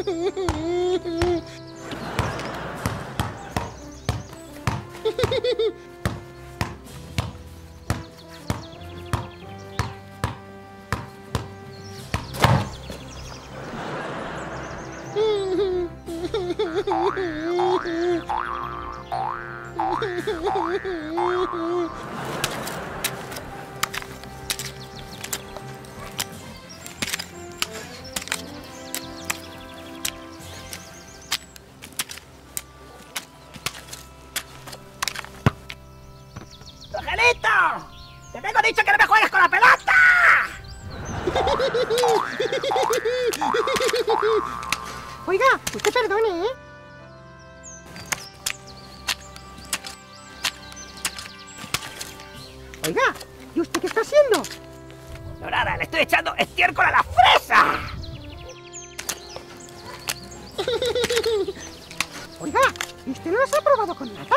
Oh, ¡Rogelito! ¡Te tengo dicho que no me juegues con la pelota! Oiga, usted perdone, ¿eh? Oiga, ¿y usted qué está haciendo? No, nada, le estoy echando estiércol a la fresa. Oiga, ¿y usted no las ha probado con nada?